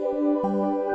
Música